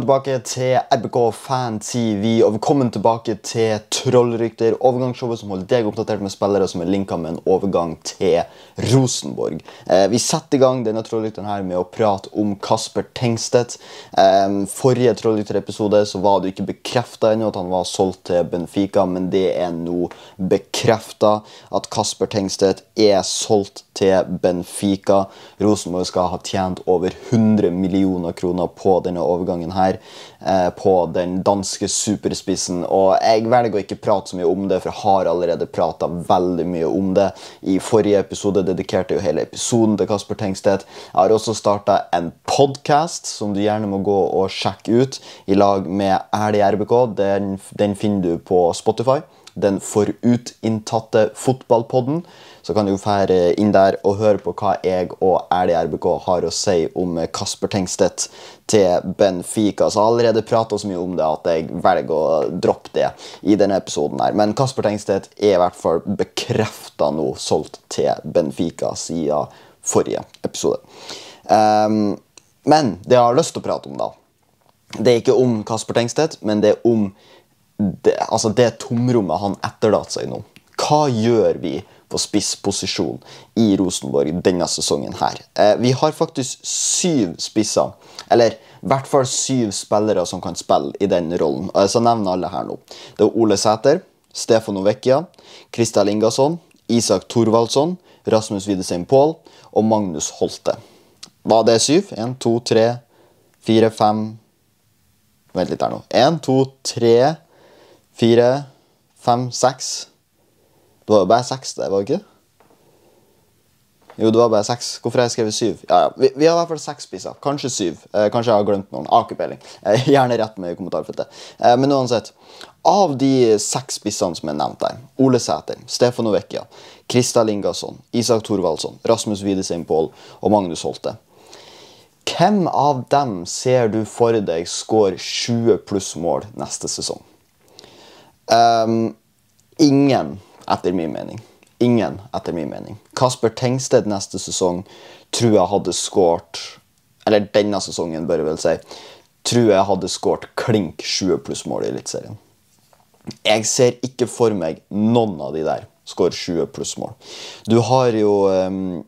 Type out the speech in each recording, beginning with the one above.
Velkommen tilbake til RBK Fan TV, og velkommen tilbake til Trollrykter, overgangsshowet som holder deg oppdatert med spillere som er linka med en overgang til Rosenborg. Eh, vi setter i gang denne Trollrykteren her med å prate om Kasper Tengstedt. Eh, forrige Trollrykter-episode så var det ikke bekrefta ennå at han var solgt til Benfica, men det er nå bekrefta at Kasper Tengstedt er solgt til Benfica. Rosenborg skal ha tjent over 100 millioner kroner på denne overgangen her eh, på den danske superspissen. Og jeg velger å ikke prate så mye om det, for jeg har allerede prata veldig mye om det. I forrige episode dedikerte jeg jo hele episoden til Kasper Tengstedt. Jeg har også starta en podkast som du gjerne må gå og sjekke ut, i lag med Erlig RBK. Den, den finner du på Spotify. Den forutinntatte fotballpodden så kan du fære inn der og høre på hva jeg og Erlig RBK har å si om Kasper Tengstedt til Benfica. Så jeg har allerede prata så mye om det at jeg velger å droppe det i denne episoden. her. Men Kasper Tengstedt er i hvert fall bekrefta nå solgt til Benfica siden forrige episode. Um, men det jeg har lyst til å prate om, da, det er ikke om Kasper Tengstedt, men det er om det, altså det tomrommet han etterlater seg nå. Hva gjør vi på spissposisjon i Rosenborg denne sesongen her? Eh, vi har faktisk syv spisser. Eller i hvert fall syv spillere som kan spille i den rollen. Så nevner alle her nå. Det er Ole Sæter, Stefano Vecchia, Kristel Ingasson, Isak Thorvaldsson, Rasmus Widesheim Pål og Magnus Holte. Var det syv? Én, to, tre, fire, fem Vent litt her nå. Én, to, tre Fire, fem, seks. Det var jo bare seks det, var det ikke? Jo, det var bare seks. Hvorfor har jeg skrevet syv? Ja, ja. Vi, vi, har i hvert fall seks spisser. Kanskje syv. Eh, kanskje jeg har glemt noen. Akepeiling. Eh, gjerne rett med i kommentarfeltet. Eh, men uansett. Av de seks spissene som er nevnt der, Ole Sæter, Stefano Vecchia, Krista Lingasson, Isak Thorvaldsson, Rasmus Widesheim Pål og Magnus Holte. Hvem av dem ser du for deg skår 20 pluss mål neste sesong? Um, ingen, etter min mening. Ingen, etter min mening. Kasper Tengsted neste sesong tror jeg hadde skåret Eller denne sesongen, bør jeg vel si. Tror jeg hadde skåret klink 20 pluss mål i Eliteserien. Jeg ser ikke for meg noen av de der skåre 20 pluss mål. Du har jo um,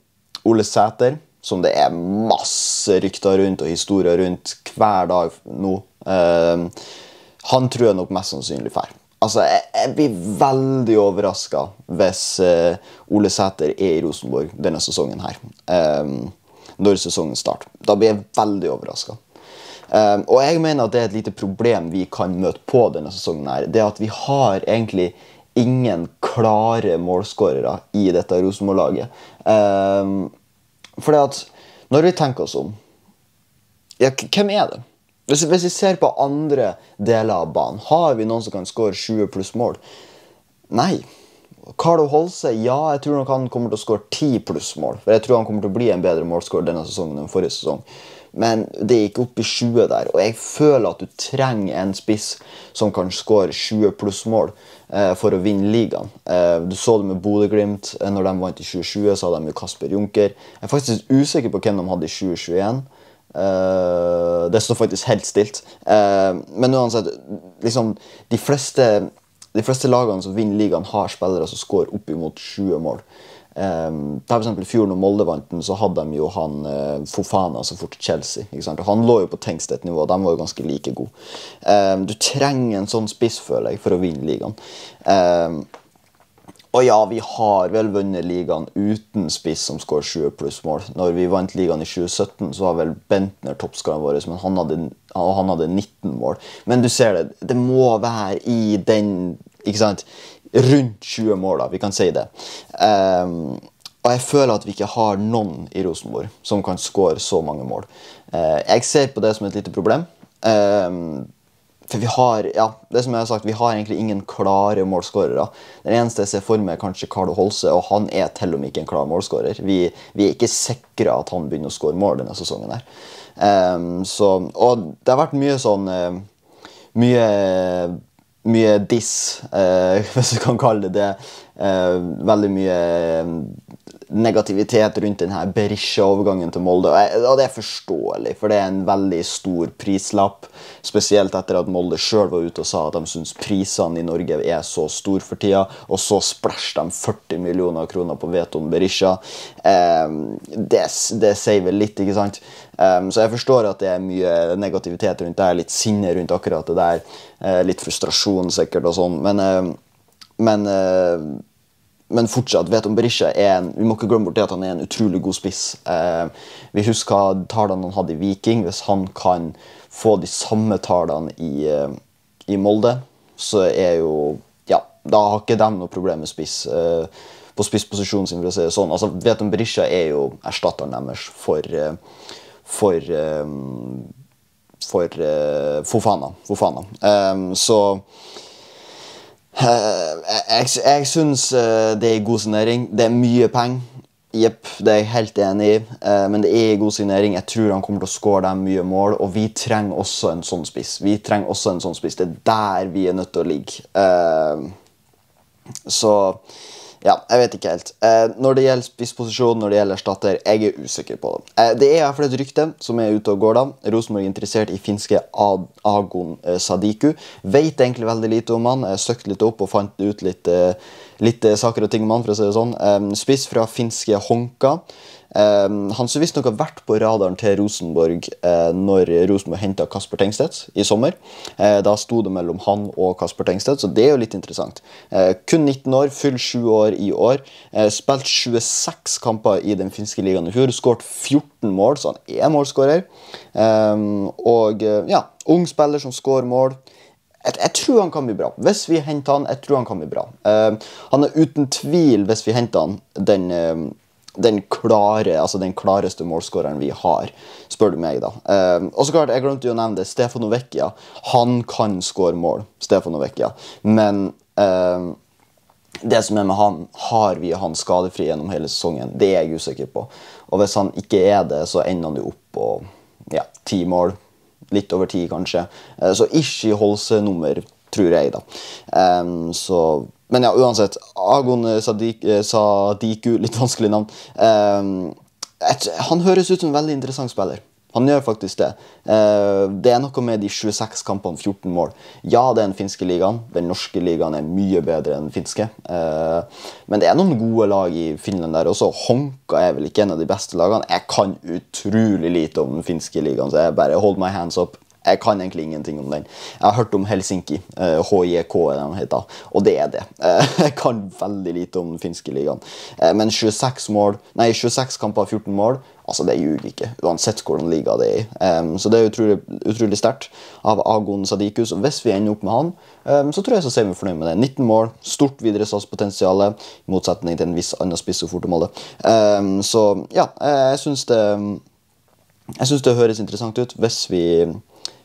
Ole Sæter, som det er masse rykter rundt og historier rundt hver dag nå. Um, han tror jeg nok mest sannsynlig får. Altså, jeg, jeg, blir veldig overraska hvis uh, Ole Sæter er i Rosenborg denne sesongen her. Um, når sesongen starter. Da blir jeg veldig overraska. Um, og jeg mener at det er et lite problem vi kan møte på denne sesongen. her, Det at vi har egentlig ingen klare målskårere i dette Rosenborg-laget. Um, fordi at når vi tenker oss om ja, Hvem er det? Hvis, hvis vi ser på andre deler av banen, har vi noen som kan skåre 20 pluss mål? Nei. Carlo Holse, ja, jeg tror nok han kommer til å skåre 10 pluss mål. For jeg tror han kommer til å bli en bedre målskårer denne sesongen enn forrige sesong. Men det gikk opp i 20 der. Og jeg føler at du trenger en spiss som kan skåre 20 pluss mål eh, for å vinne ligaen. Eh, du så det med Bodø-Glimt. Eh, når de vant i 2020, så hadde de jo Kasper Junker. Jeg er faktisk usikker på hvem de hadde i 2021. Uh, det står faktisk helt stilt. Uh, men uansett, liksom, de fleste, de fleste lagene som vinner ligaen, har spillere som scorer oppimot 20 mål. Um, for eksempel, fjor når Molde vant den, så hadde de jo han uh, Fofana som fort Chelsea. Han lå jo på Tengstedt-nivå. De var jo ganske like gode. Um, du trenger en sånn spiss, føler jeg, for å vinne ligaen. Um, og ja, vi har vel vunnet ligaen uten spiss som skårer 20 pluss mål. Når vi vant ligaen i 2017, så var vel Bentner toppskåreren vår, men han hadde, han hadde 19 mål. Men du ser det, det må være i den ikke sant, Rundt 20 mål, da. Vi kan si det. Um, og jeg føler at vi ikke har noen i Rosenborg som kan skåre så mange mål. Uh, jeg ser på det som et lite problem. Um, for vi har ja, det som jeg har sagt, vi har egentlig ingen klare målskårere. Den eneste jeg ser for meg, er kanskje Carlo Holse, og han er til og med ikke en klar målskårer. Vi, vi, er ikke sikre at han begynner å skåre mål denne sesongen. her. Um, så, og det har vært mye sånn uh, Mye mye diss, uh, hvis du kan kalle det det, eh, veldig mye eh, negativitet rundt denne Berisha-overgangen til Molde. Og, det er forståelig, for det er en veldig stor prislapp. Spesielt etter at Molde sjøl var ute og sa at de syns prisene i Norge er så store for tida, og så splæsjer de 40 millioner kroner på Veton Berisha. Um, det, det, sier vel litt, ikke sant? Um, så jeg forstår at det er mye negativitet rundt det, litt sinne rundt akkurat det der. Uh, litt frustrasjon sikkert og sånn, men, uh, men uh, men fortsatt, vet om Berisha er en, vi må ikke glemme bort det at han er en utrolig god spiss. Eh, vi husker tallene han hadde i Viking. Hvis han kan få de samme tallene i, eh, i, Molde, så er jo Ja, da har ikke de noe problem med spiss. Eh, på spissposisjonen sin, for å si det sånn. Altså, vet om Berisha er jo erstatteren deres for eh, for eh, for eh, Fofana. Fofana. så Eh, jeg, jeg syns eh, det er god signering. Det er mye penger. Jepp, det er jeg helt enig i, eh, men det er god signering. Jeg tror han kommer til å skåre dem mye mål, og vi trenger også en sånn spiss. Vi trenger også en sånn spiss. Det er der vi er nødt til å ligge. Så ja, jeg vet ikke helt. Eh, når det gjelder spissposisjon, når det gjelder erstatter, jeg er usikker på det. Eh, det er i hvert fall et rykte som er ute og går da. Rosenborg er interessert i finske Ad Agon eh, Sadiku. Vet egentlig veldig lite om han. Jeg søkte litt opp og fant ut litt, eh, litt eh, saker og ting om han, for å si det sånn. Eh, spiss fra finske Honka. Um, han som visstnok har vært på radaren til Rosenborg uh, når Rosenborg henta Kasper Tengstedt i sommer. Uh, da sto det mellom han og Kasper Tengstedt, så det er jo litt interessant. Uh, kun 19 år, full 7 år i år. spilt 26 kamper i den finske ligaen i fjor. Skåret 14 mål, så han er målskårer. Um, og ja, ung spiller som skårer mål. Jeg, jeg, tror han kan bli bra. Hvis vi henter han, jeg tror han kan bli bra. han er uten tvil, hvis vi henter han, den den, klare, altså den klareste målskåreren vi har, spør du meg. da. Eh, og så klart, Jeg glemte jo å nevne det. Stefano Vecchia. Han kan skåre mål. Stefano Vecchia. Men eh, det som er med han, har vi han skadefri gjennom hele sesongen? Det er jeg usikker på. Og hvis han ikke er det, så ender han jo opp på ja, ti mål. Litt over ti, kanskje. Eh, så Ishi Holse-nummer, tror jeg, da. Um, så men ja, uansett. Agon Sadik, eh, Sadiku, litt vanskelig navn. Et, han høres ut som en veldig interessant spiller. Han gjør faktisk det. Uh, det er noe med de 26 kampene, 14 mål. Ja, det er den finske ligaen. Den norske ligaen er mye bedre enn den finske. Uh, men det er noen gode lag i Finland der også. Honka er vel ikke en av de beste lagene. Jeg kan utrolig lite om den finske ligaen, så jeg bare hold my hands up. Jeg kan egentlig ingenting om den. Jeg har hørt om Helsinki. Uh, eh, HJK er de heter. Og det er det. Jeg kan veldig lite om den finske ligaen. Uh, men 26, mål, nei, 26 kamper, 14 mål, altså det ljuger ikke. Uansett hvordan liga det er i. Så det er utrolig, utrolig sterkt av Agon Sadikus. Og hvis vi ender opp med han, så tror jeg så ser vi fornøyd med det. 19 mål, stort videre videresalgspotensial, i motsetning til en viss annen spiss og fortemål. Um, så ja, jeg syns det jeg synes det høres interessant ut hvis vi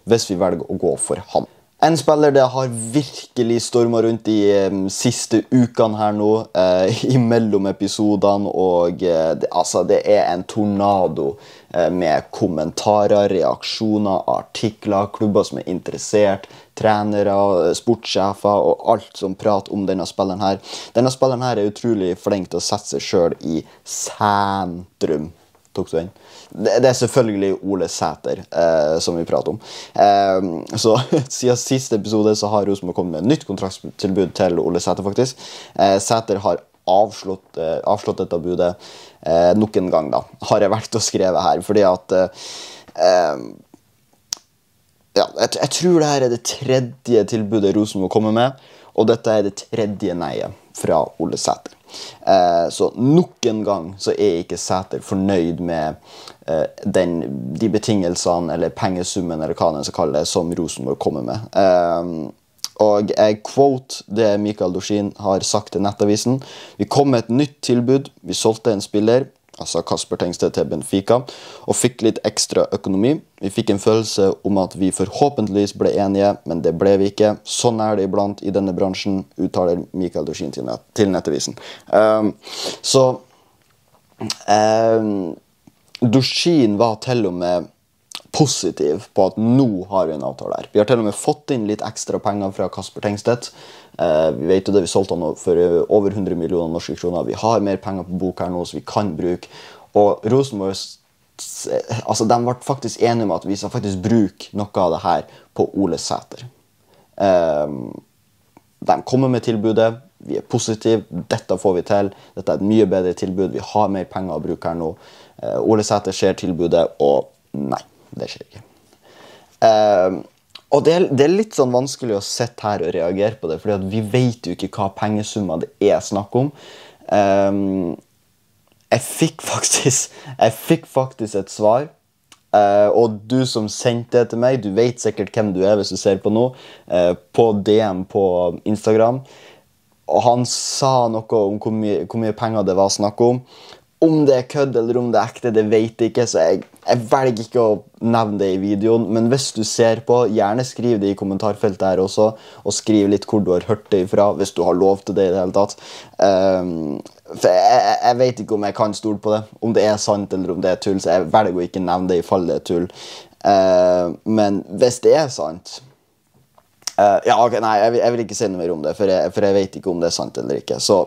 hvis vi velger å gå for ham. En spiller det har virkelig storma rundt de um, siste ukene her nå, eh, imellom episodene. Og uh, det, altså, det er en tornado eh, med kommentarer, reaksjoner, artikler, klubber som er interessert, trenere, sportssjefer og alt som prater om denne spilleren her. Denne spilleren her er utrolig flink til å sette seg sjøl i sentrum. Tok du den? Det, er selvfølgelig Ole Sæter eh, som vi prater om. Eh, så Siden siste episode så har Rosenborg kommet med et nytt kontraktstilbud til Ole Sæter. faktisk. Eh, Sæter har avslått, eh, avslått dette budet eh, nok en gang, da, har jeg valgt å skrive her. fordi at eh, ja, jeg, jeg, tror det her er det tredje tilbudet Rosenborg kommer med, og dette er det tredje nei-et fra Ole Sæter. Eh, så nok en gang så er ikke Sæter fornøyd med eh, den, de betingelsene eller pengesummen eller hva man skal kalle det, som Rosenborg kommer med. Eh, og jeg quote det Mikael Dorsin har sagt til Nettavisen. Vi kom med et nytt tilbud. Vi solgte en spiller altså Kasper Tengsted til Benfica, og fikk litt ekstra økonomi. Vi fikk en følelse om at vi forhåpentligvis ble enige, men det ble vi ikke. Sånn er det iblant i denne bransjen, uttaler Mikael Dorsin til, nett, til Nettavisen. Um, så um, Dorsin var til og med positiv på at nå har vi en avtale her. Vi har til og med fått inn litt ekstra penger fra Kasper Tengstedt. Eh, vi vet jo det, vi solgte han for over 100 millioner norske kroner. Vi har mer penger på bok her nå som vi kan bruke. Og Rosenborg altså, ble faktisk enige om at vi skal faktisk bruke noe av det her på Ole Sæter. Eh, de kommer med tilbudet. Vi er positive. Dette får vi til. Dette er et mye bedre tilbud. Vi har mer penger å bruke her nå. Eh, Ole Sæter ser tilbudet, og nei, det skjer ikke. Eh, og det er, det er, litt sånn vanskelig å sitte her og reagere på det, for vi vet jo ikke hva pengesummer det er snakk om. Um, jeg fikk faktisk Jeg fikk faktisk et svar. Uh, og du som sendte det til meg, du vet sikkert hvem du er hvis du ser på nå, uh, på DM på Instagram. Og han sa noe om hvor mye, hvor mye penger det var snakk om. Om det er kødd eller om det er ekte, det vet jeg ikke, så jeg, jeg, velger ikke å nevne det i videoen. Men hvis du ser på, gjerne skriv det i kommentarfeltet her også. Og skriv litt hvor du har hørt det ifra, hvis du har lov til det. i det hele tatt. Um, for jeg, jeg, vet ikke om jeg kan stole på det, om det er sant eller om det er tull. Så jeg velger å ikke nevne det i fall det er tull. Uh, men hvis det er sant uh, Ja, ok, nei, jeg, jeg, vil ikke si noe mer om det, for jeg, for jeg vet ikke om det er sant eller ikke. Så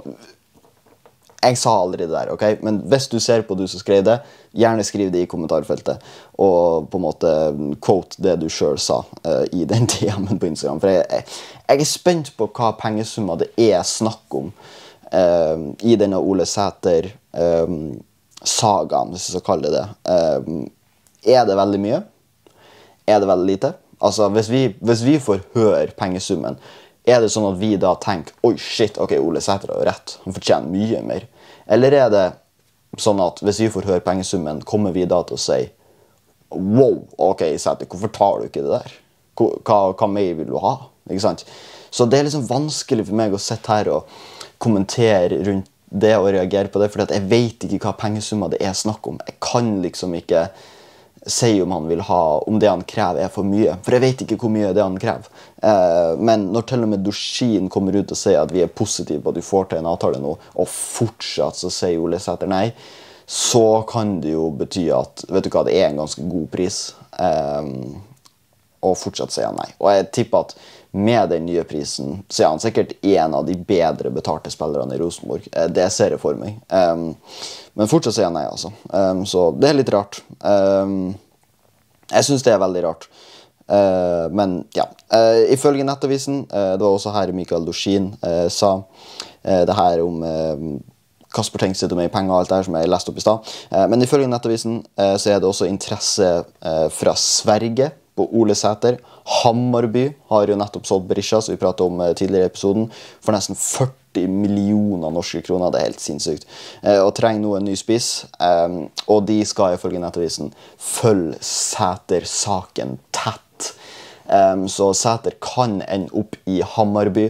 jeg sa aldri det der, ok? men hvis du ser på du som skrev det, gjerne skriv det i kommentarfeltet. Og på en måte quote det du sjøl sa uh, i den DM-en på Instagram. For jeg, jeg, jeg, er spent på hva pengesummer det er snakk om uh, i denne Ole Sæter-sagaen, uh, hvis jeg skal kalle det det. Er det veldig mye? Er det veldig lite? Altså, hvis vi, hvis vi får høre pengesummen, er det sånn at vi da tenker oi shit, ok, Ole Sæter har jo rett, han fortjener mye mer? Eller er det sånn at hvis vi får høre pengesummen, kommer vi da til å si wow, ok, Sæter, hvorfor tar du ikke det der? Hva, hva mer vil du ha? Ikke sant? Så det er liksom vanskelig for meg å sitte her og kommentere rundt det og reagere på det, for jeg vet ikke hva pengesummer det er snakk om. Jeg kan liksom ikke sier om han vil ha, om det han krever, er for mye. For jeg vet ikke hvor mye det han krever. Eh, men når til og med Dushin kommer ut og sier at vi er positive på at du får til en avtale nå, og fortsatt så sier Ole Sæter nei, så kan det jo bety at vet du hva, det er en ganske god pris. Eh, og fortsatt sier han nei. Og jeg tipper at med den nye prisen så er han sikkert en av de bedre betalte spillerne i Rosenborg. Eh, det ser jeg for meg. Um, men fortsatt sier jeg nei, altså. Um, så det er litt rart. Um, jeg syns det er veldig rart. Uh, men ja. Uh, ifølge Nettavisen, uh, det var også her Mikael Dushin sa det her om Kasper Tengstedt og i penger og alt det her som jeg leste opp i stad. men ifølge Nettavisen så er det også interesse fra Sverige på Ole Sæter. Hammarby har jo nettopp solgt Berisha, som vi pratet om eh, tidligere i episoden, for nesten 40 millioner norske kroner. Det er helt sinnssykt. Eh, og trenger nå en ny spiss. Eh, og de skal ifølge Nettavisen følge Sæter-saken tett. Så Sæter kan ende opp i Hammarby.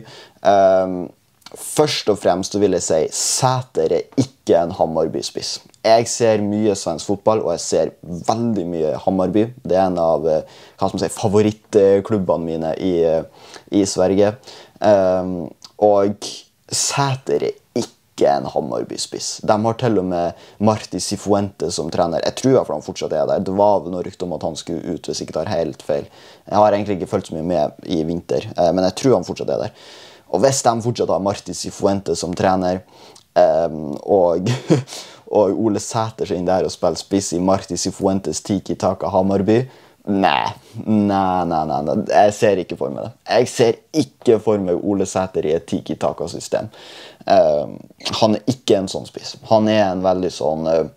Først og fremst vil jeg si Sæter er ikke en Hammarby-spiss. Jeg ser mye svensk fotball, og jeg ser veldig mye Hammarby. Det er en av eh, si, favorittklubbene mine i, eh, i Sverige. Um, og Sæter er ikke en Hammarby-spiss. De har til og med Marti Sifuente som trener. Jeg tror han fortsatt er der. Det var noe rykte om at han skulle ut, hvis jeg ikke tar helt feil. Jeg har egentlig ikke fulgt så mye med i vinter, eh, men jeg tror han fortsatt er der. Og hvis de fortsatt har Marti Sifuente som trener, um, og og Ole Sæter seg inn der og spiller spiss i Marti Sifuentes Tiki Taka Hamarby Nei, nei, nei, nei, jeg ser ikke for meg det. Jeg ser ikke for meg Ole Sæter i et Tiki Taka-system. Uh, han er ikke en sånn spiss. Han er en veldig sånn uh,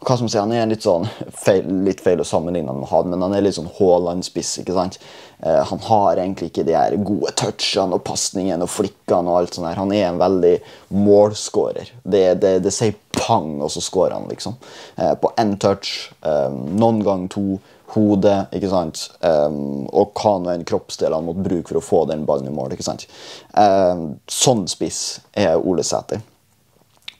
hva som sier, Han er litt sånn feil, litt feil å sammenligne med han, men han er litt sånn Haaland-spiss. ikke sant? Eh, han har egentlig ikke de her gode touchene og pasningene og flikkene. og alt sånt her. Han er en veldig målskårer. Det, det, det, sier pang, og så skårer han, liksom. Eh, på én touch, eh, noen gang to. hodet, ikke sant? Um, og hva nå enn kroppsdel han måtte bruke for å få den ballen i mål. ikke sant? Um, sånn spiss er Ole Sæter.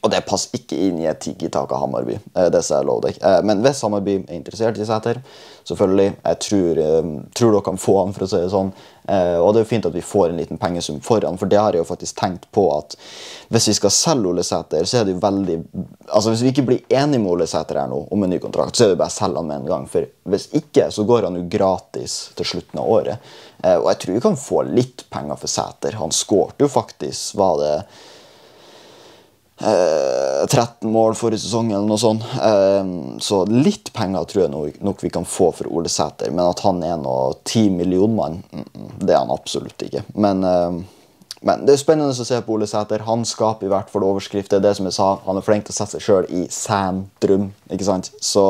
Og det passer ikke inn i et tiki-taka Hammarby. eh, det sier deg. Eh, Men hvis Hammarby er interessert i Sæter, selvfølgelig, jeg tror, eh, tror dere kan få han, for å si det sånn. Og det er jo fint at vi får en liten pengesum for han, for det har jeg jo faktisk tenkt på at hvis vi skal selge Ole Sæter, så er det jo veldig Altså Hvis vi ikke blir enige med Ole Sæter her nå om en ny kontrakt, så er det bare å selge han med en gang. For hvis ikke, så går han jo gratis til slutten av året. Og jeg tror vi kan få litt penger for Sæter. Han skårte jo faktisk, var det 13 mål forrige sesong, eller noe sånt. Eh, så litt penger tror jeg nok, vi kan få for Ole Sæter. Men at han er noe 10 millionmann, mm, mm, det er han absolutt ikke. Men, eh, men det er spennende å se på Ole Sæter. Han skaper i hvert fall overskrifter. Det som jeg sa, Han er flink til å sette seg sjøl i sentrum. ikke sant? Så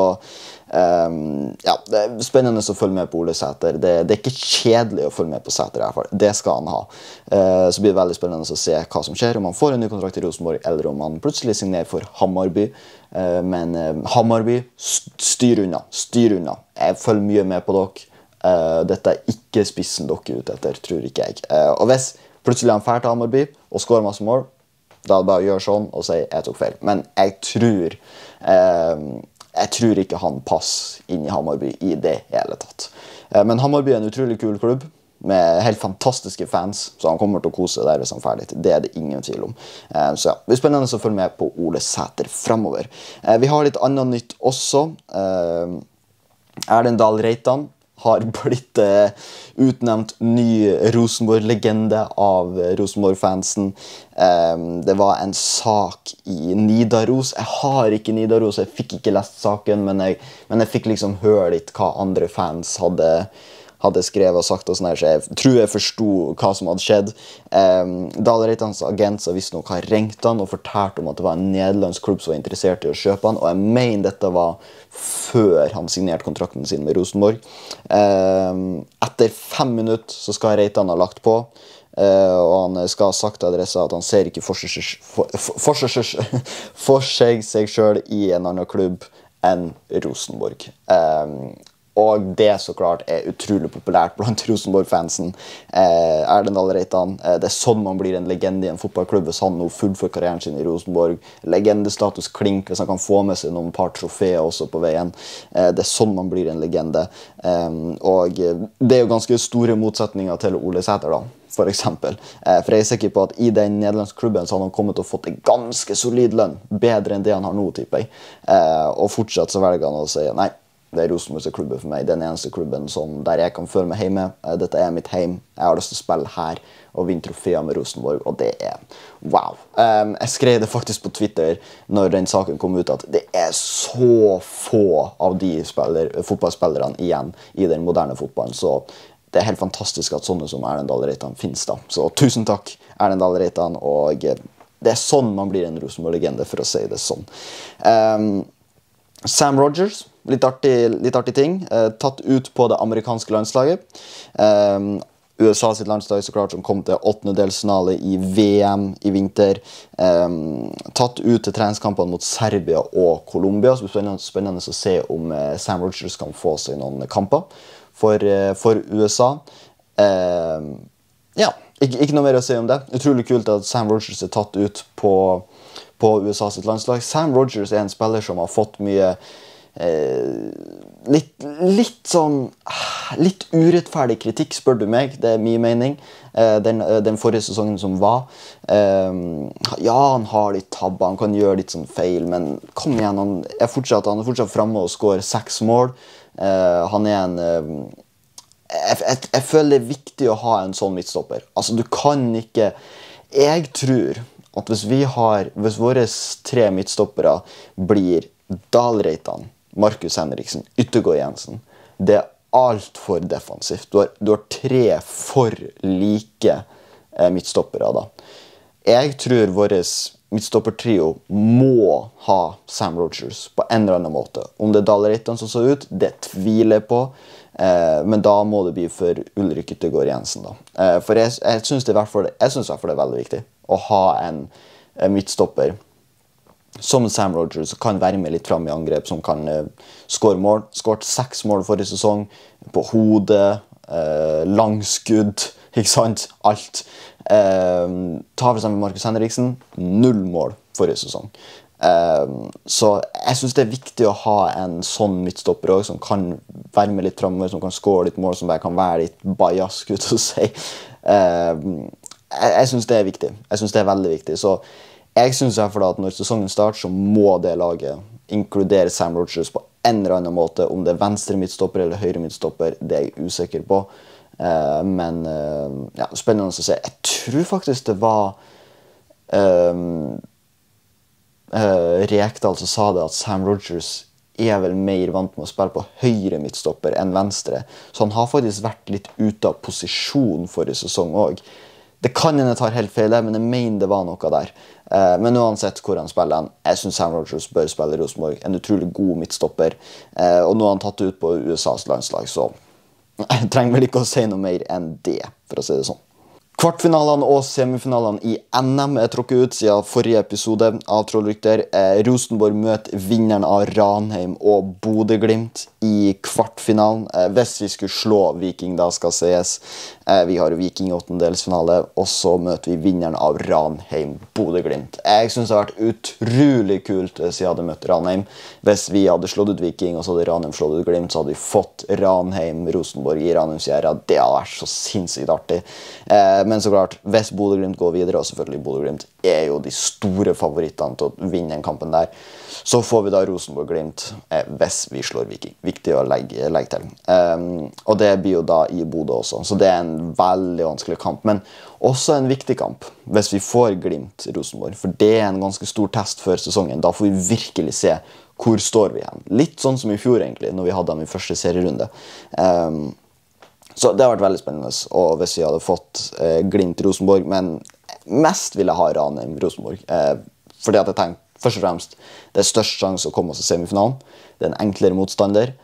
um, ja, Det er spennende å følge med på Ole Sæter. Det, det er ikke kjedelig å følge med på Sæter. i hvert fall. Det skal han ha. Uh, så blir det veldig spennende å se hva som skjer. Om han får en ny kontrakt i Rosenborg, eller om han plutselig signerer for Hammarby. Eh, men eh, Hammarby, styr unna. Styr unna. Jeg følger mye med på dere. Dette er ikke spissen dere er ute etter, tror ikke jeg. Og hvis plutselig han fælt til Hammarby og skårer masse mål, da er det bare å gjøre sånn og si 'jeg tok feil'. Men jeg tror eh, Jeg tror ikke han passer inn i Hammarby i det hele tatt. Eh, men Hammarby er en utrolig kul klubb med helt fantastiske fans, så han kommer til å kose der hvis han er ferdig. Det er det ingen tvil om. Eh, Så ja, Det blir spennende å følge med på Ole Sæter framover. Eh, Vi har litt annet nytt også. Eh, Erlend Dahl Reitan har blitt eh, utnevnt ny Rosenborg-legende av eh, Rosenborg-fansen. Eh, det var en sak i Nidaros. Jeg har ikke Nidaros, jeg fikk ikke lest saken, men jeg, men jeg fikk liksom høre litt hva andre fans hadde hadde skrevet og sagt, og sånn her, så jeg tror jeg forsto hva som hadde skjedd. Um, Dahl Reitans agent visstnok har ringt han og fortalt om at det var en nederlandsk klubb som var interessert i å kjøpe han, og jeg mener dette var før han signerte kontrakten sin med Rosenborg. Um, etter fem minutter så skal Reitan ha lagt på. eh, og han skal ha sagt til adressa at han ser ikke for seg, for, for seg seg sjøl i en annen klubb enn Rosenborg. Um, og det så klart er utrolig populært blant Rosenborg-fansen. Eh, Erlendal Reitan. Eh, det er sånn man blir en legende i en fotballklubb hvis han nå fullfører karrieren sin i Rosenborg. Legendestatus klink hvis han kan få med seg noen par trofeer også på veien. Eh, det er sånn man blir en legende. Eh, og det er jo ganske store motsetninger til Ole Sæter, da. For, eksempel. eh, for jeg er sikker på at i den nederlandske klubben så hadde han kommet til å fått en ganske solid lønn. Bedre enn det han har nå, tipper jeg. Eh, og fortsatt så velger han å si nei. Det er Rosenborgs klubben for meg. Den eneste klubben som, der jeg kan føle meg hjemme. Eh, Dette er mitt heim. Jeg har lyst til å spille her og vinne trofeer med Rosenborg, og det er wow. Um, jeg skrev det faktisk på Twitter når den saken kom ut, at det er så få av de spiller, fotballspillerne igjen i den moderne fotballen. Så det er helt fantastisk at sånne som Erlend Dahl Reitan finnes. da. Så tusen takk, Erlend Dahl Reitan. Og eh, det er sånn man blir en Rosenborg-legende, for å si det sånn. Um, Sam Rogers, litt artig, litt artig ting. Eh, tatt ut på det amerikanske landslaget. Eh, USA sitt landslag så klart som kom til åttendedelsfinale i VM i vinter. Eh, tatt ut til treningskampene mot Serbia og Colombia. Spennende, spennende å se om eh, Sam Rogers kan få seg noen kamper for, eh, for USA. Um, ja, ikke, ikke noe mer å si om det. Utrolig kult at Sam Rogers er tatt ut på, på USA sitt landslag. Sam Rogers er en spiller som har fått mye eh, litt, litt sånn Litt urettferdig kritikk, spør du meg. Det er min mening. Eh, den, eh, den forrige sesongen som var. Eh, ja, han har litt tabber, han kan gjøre litt sånn feil, men kom igjen, han er fortsatt, han er fortsatt framme og skårer seks mål. Eh, han er en eh, jeg, jeg, jeg føler det er viktig å ha en sånn midtstopper. Altså, du kan ikke Jeg tror at hvis vi har Hvis våre tre midtstoppere blir Dahl Reitan, Markus Henriksen, Yttergård Jensen Det er altfor defensivt. Du har, du har tre for like eh, midtstoppere da. Jeg tror vår midtstoppertrio må ha Sam Rogers på en eller annen måte. Om det er Dahl som så ut, det tviler jeg på. Eh, men da må det bli for Ulrik Yttergård Jensen. da. Eh, for jeg, jeg syns i hvert fall det er veldig viktig å ha en, en midtstopper som Sam Rogers kan være med litt fram i angrep, som kan uh, skåre mål. Skåret seks mål forrige sesong. På hodet, uh, langskudd, ikke sant? Alt. Uh, ta eksempel Markus Henriksen. Null mål forrige sesong. Uh, så jeg syns det er viktig å ha en sånn midtstopper også, som kan være med litt framover, som kan score litt mål, som bare kan være litt bajask, skulle jeg si. Uh, jeg jeg syns det er viktig. Jeg synes det er veldig viktig. Så jeg syns at når sesongen starter, så må det laget inkludere Sam Rogers på en eller annen måte. Om det er venstre midtstopper eller høyre midtstopper, det er jeg usikker på. Uh, men uh, ja, spennende å se. Jeg tror faktisk det var uh, Rekdal som sa det at Sam Rogers er vel mer vant med å spille på høyre midtstopper enn venstre. Så han har faktisk vært litt ute av posisjon forrige sesong òg. Det kan hende jeg tar helt feil, men jeg mener det var noe der. Eh, men uansett hvor han spiller, han, jeg syns Sam Rogers bør spille Rosenborg. En utrolig god midtstopper. Eh, og nå har han tatt det ut på USAs landslag, så jeg trenger vel ikke å si noe mer enn det, for å si det sånn. Kvartfinalene og semifinalene i NM er tråkket ut siden forrige episode av Trollrykter. Eh, Rosenborg møter vinneren av Ranheim og Bodø-Glimt i kvartfinalen. Eh, hvis vi skulle slå Viking, da skal sies. Eh, vi har Viking i åttendelsfinale, og så møter vi vinneren av Ranheim Bodø-Glimt. Jeg syns det har vært utrolig kult hvis jeg hadde møtt Ranheim. Hvis vi hadde slått ut Viking, og så hadde Ranheim slått ut Glimt, så hadde vi fått Ranheim Rosenborg i Ranheimsgjerda. Det hadde vært så sinnssykt artig. Eh, men så klart, hvis Bodø-Glimt går videre, og selvfølgelig Bodø-Glimt er jo de store favorittene til å vinne den kampen der, så får vi da Rosenborg-Glimt eh, hvis vi slår Viking. Viktig å legge, legge til. Um, og det blir jo da i Bodø også, så det er en veldig vanskelig kamp. Men også en viktig kamp hvis vi får Glimt-Rosenborg, for det er en ganske stor test før sesongen. Da får vi virkelig se hvor står vi hen. Litt sånn som i fjor, egentlig, når vi hadde dem i første serierunde. Um, så det har vært veldig spennende og hvis vi hadde fått eh, Glimt-Rosenborg. Men mest vil jeg ha Ranheim-Rosenborg. Eh, fordi at jeg tenker først og fremst det er størst sjanse å komme oss til semifinalen. Det er en enklere motstander.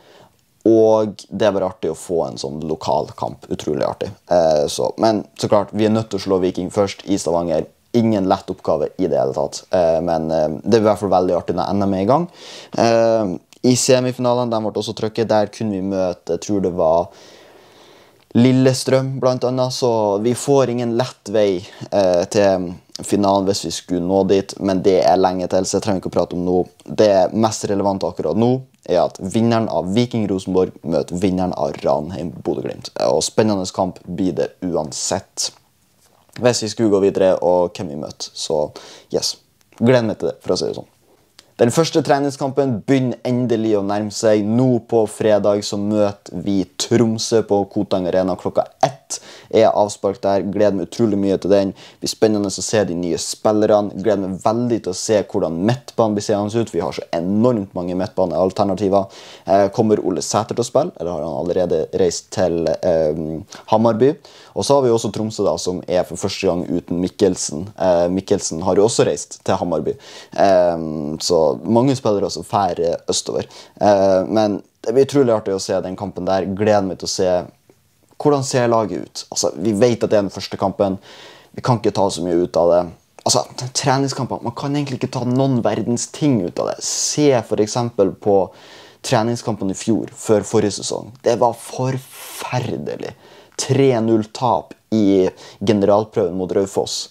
Og det er bare artig å få en sånn lokal kamp. Utrolig artig. Eh, så, men så klart, vi er nødt til å slå Viking først i Stavanger. Ingen lett oppgave i det hele tatt. Eh, men eh, det er i hvert fall veldig artig når NM er i gang. Eh, I semifinalene de ble også trykket. Der kunne vi møte jeg tror det var Lillestrøm, blant annet. Så vi får ingen lett vei eh, til finalen hvis vi skulle nå dit, men det er lenge til, så jeg trenger ikke å prate om nå. Det mest relevante akkurat nå er at vinneren av Viking Rosenborg møter vinneren av Ranheim Bodø-Glimt. Og spennende kamp blir det uansett. Hvis vi skulle gå videre, og hvem vi møter. Så yes. Gleder meg til det, for å si det sånn. Den første treningskampen begynner endelig å nærme seg. Nå på fredag så møter vi Tromsø på Kotang Arena klokka ett. Er avspark der. Gleder meg utrolig mye til den. Det blir spennende å se de nye spillerne. Gleder meg veldig til å se hvordan midtbanen blir seende ut. Vi har så enormt mange midtbanealternativer. Eh, kommer Ole Sæter til å spille, eller har han allerede reist til eh, Hamarby? Og så har vi også Tromsø, da, som er for første gang uten Mikkelsen. Eh, Mikkelsen har jo også reist til Hamarby. Eh, så mange spillere som drar østover. Eh, men det blir utrolig artig å se den kampen der. Gleder meg til å se hvordan ser laget ut. Altså, vi vet at det er den første kampen. Vi kan ikke ta så mye ut av det. Altså, treningskamper, Man kan egentlig ikke ta noen verdens ting ut av det. Se f.eks. på treningskampene i fjor, før forrige sesong. Det var forferdelig. 3-0-tap i generalprøven mot Raufoss.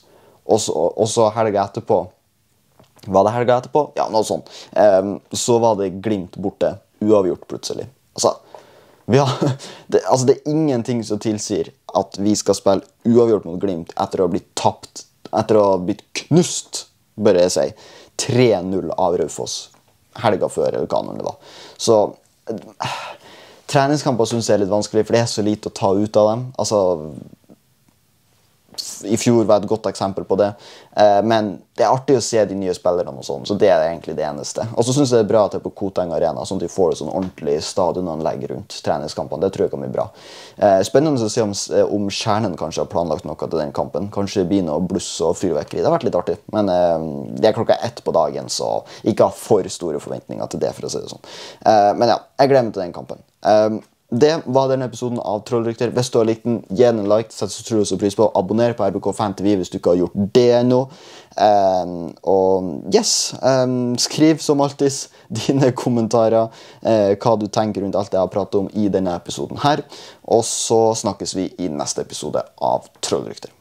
Og så helga etterpå Var det helga etterpå? Ja, noe sånt. Um, så var det Glimt borte. Uavgjort, plutselig. Altså, har, det, altså, det er ingenting som tilsier at vi skal spille uavgjort mot Glimt etter å ha blitt tapt, etter å ha blitt knust, bør jeg si, 3-0 av Raufoss helga før, eller hva det var. Så Treningskamper syns jeg er litt vanskelig, for det er så lite å ta ut av dem. Altså, i fjor var et godt eksempel på det. Eh, men det er artig å se de nye spillerne, og sånn, så det er egentlig det eneste. Og så syns jeg det er bra at det er på Koteng Arena, sånn at de får et sånn ordentlig stadionanlegg rundt treningskampene. Det tror jeg kan bli bra. Eh, spennende å se om, eh, om Kjernen kanskje har planlagt noe til den kampen. Kanskje det blir noe bluss og fyrverkeri. Det har vært litt artig. Men det er klokka ett på dagen, så ikke ha for store forventninger til det. for å si det sånn. Men ja, jeg gleder meg til den kampen. Det var denne episoden av Trollrykter. Hvis du har likt den, gi den en like. Sett så utrolig så pris på. Abonner på RBK5TV hvis du ikke har gjort det ennå. Um, og yes, um, skriv som alltid dine kommentarer, uh, hva du tenker rundt alt jeg har pratet om i denne episoden her. Og så snakkes vi i neste episode av Trollrykter.